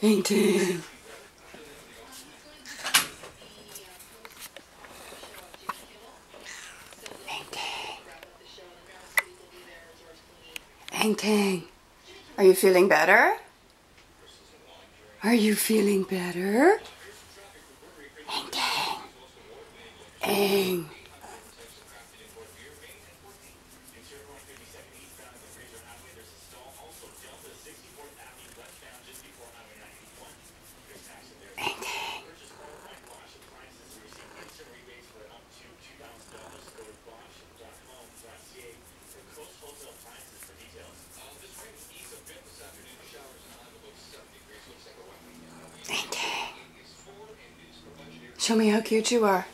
Ding ding. Teng are you feeling better? Are you feeling better? Teng Teng. Ang. Show me how cute you are.